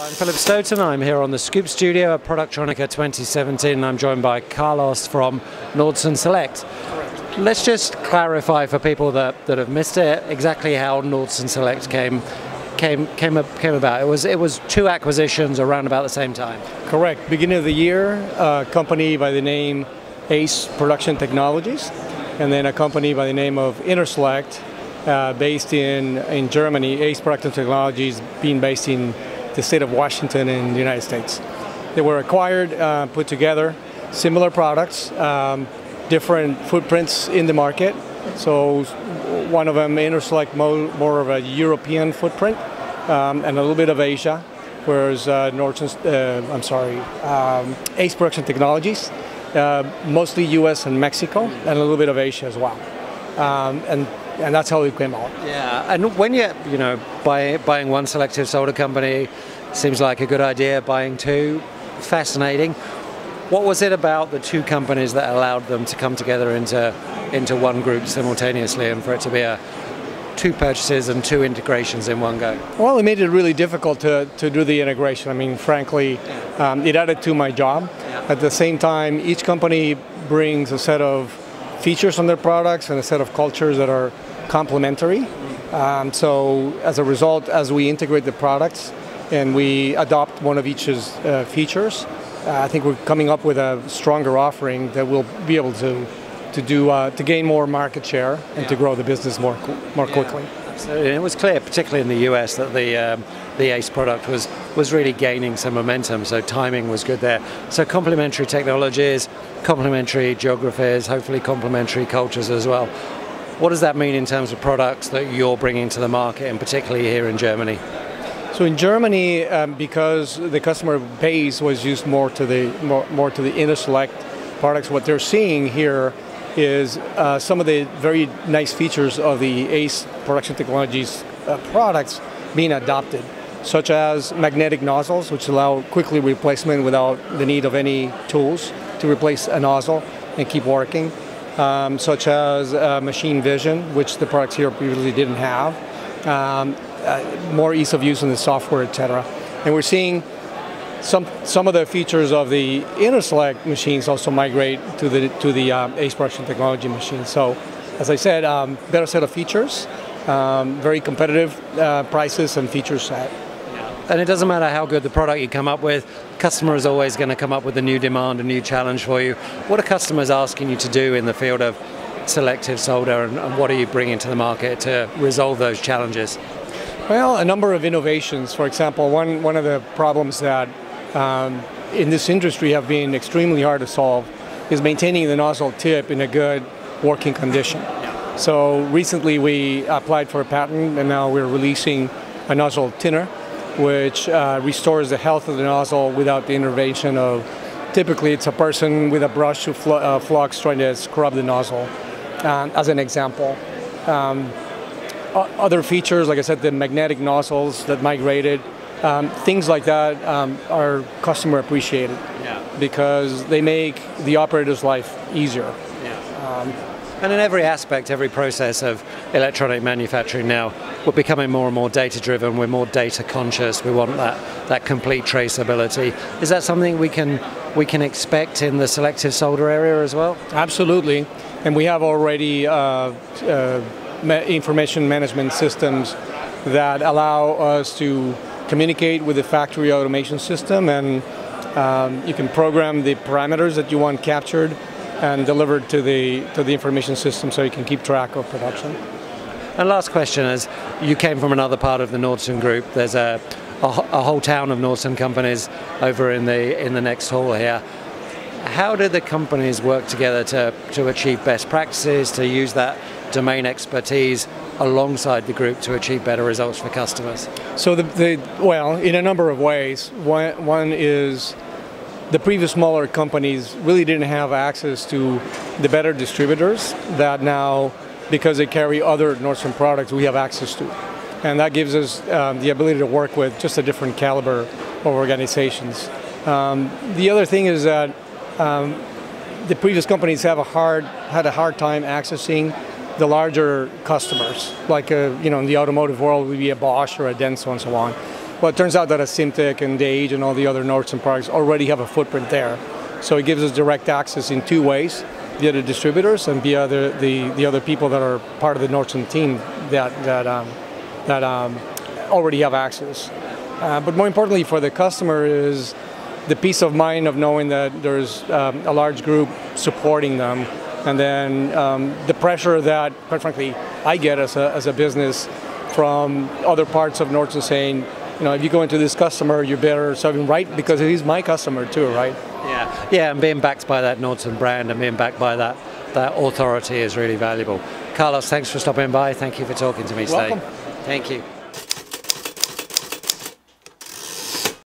I'm Philip Stoten. I'm here on the Scoop Studio at Productronica 2017. I'm joined by Carlos from Nordson Select. Let's just clarify for people that, that have missed it exactly how Nordson Select came came came came about. It was it was two acquisitions around about the same time. Correct. Beginning of the year, a company by the name Ace Production Technologies, and then a company by the name of Interselect, uh, based in in Germany. Ace Production Technologies being based in the state of Washington in the United States. They were acquired, uh, put together, similar products, um, different footprints in the market. So one of them, Interselect, more, more of a European footprint um, and a little bit of Asia, whereas uh, uh, I'm sorry, um, Ace Production Technologies, uh, mostly US and Mexico, and a little bit of Asia as well. Um, and and that's how we came out. Yeah, and when you you know buy, buying one selective solder company seems like a good idea. Buying two, fascinating. What was it about the two companies that allowed them to come together into into one group simultaneously, and for it to be a two purchases and two integrations in one go? Well, it made it really difficult to, to do the integration. I mean, frankly, um, it added to my job. Yeah. At the same time, each company brings a set of features on their products and a set of cultures that are complementary. Um, so as a result, as we integrate the products and we adopt one of each's uh, features, uh, I think we're coming up with a stronger offering that we'll be able to to do uh, to gain more market share and yeah. to grow the business more more yeah. quickly. Absolutely. It was clear, particularly in the US, that the um, the ACE product was was really gaining some momentum. So timing was good there. So complementary technologies, complementary geographies, hopefully complementary cultures as well. What does that mean in terms of products that you're bringing to the market, and particularly here in Germany? So in Germany, um, because the customer base was used more to the more, more to the Interselect products, what they're seeing here is uh, some of the very nice features of the ACE Production Technologies uh, products being adopted, such as magnetic nozzles, which allow quickly replacement without the need of any tools to replace a nozzle and keep working um, such as uh, machine vision, which the products here previously didn't have, um, uh, more ease of use in the software, etc. And we're seeing some some of the features of the Interselect machines also migrate to the to the um, Ace Production Technology machines. So, as I said, um, better set of features, um, very competitive uh, prices and feature set. And it doesn't matter how good the product you come up with, customer is always going to come up with a new demand, a new challenge for you. What are customers asking you to do in the field of selective solder and, and what are you bringing to the market to resolve those challenges? Well, a number of innovations. For example, one, one of the problems that um, in this industry have been extremely hard to solve is maintaining the nozzle tip in a good working condition. So recently we applied for a patent and now we're releasing a nozzle tinner which uh, restores the health of the nozzle without the intervention of, typically it's a person with a brush who fl uh, flux trying to scrub the nozzle, uh, as an example. Um, other features, like I said, the magnetic nozzles that migrated, um, things like that um, are customer appreciated yeah. because they make the operator's life easier. Um, and in every aspect, every process of electronic manufacturing now, we're becoming more and more data driven, we're more data conscious, we want that, that complete traceability. Is that something we can, we can expect in the selective solder area as well? Absolutely. And we have already uh, uh, information management systems that allow us to communicate with the factory automation system and um, you can program the parameters that you want captured and delivered to the to the information system so you can keep track of production. And last question is, you came from another part of the Nordson group. There's a, a, a whole town of Nordson companies over in the in the next hall here. How do the companies work together to, to achieve best practices, to use that domain expertise alongside the group to achieve better results for customers? So the, the well, in a number of ways. One, one is the previous smaller companies really didn't have access to the better distributors that now, because they carry other Nordson products, we have access to. And that gives us um, the ability to work with just a different caliber of organizations. Um, the other thing is that um, the previous companies have a hard, had a hard time accessing the larger customers, like a, uh, you know in the automotive world would be a Bosch or a Denso and so on. Well, it turns out that Asymtek and Dage and all the other Nordson products already have a footprint there. So it gives us direct access in two ways, via the distributors and via the, the, the other people that are part of the Nordson team that, that, um, that um, already have access. Uh, but more importantly for the customer is the peace of mind of knowing that there's um, a large group supporting them and then um, the pressure that, quite frankly, I get as a, as a business from other parts of Nordson saying, you know, if you go into this customer, you're better serve him right because he's my customer too, right? Yeah, yeah, and being backed by that Nordson brand and being backed by that that authority is really valuable. Carlos, thanks for stopping by. Thank you for talking to me Welcome. today. Thank you.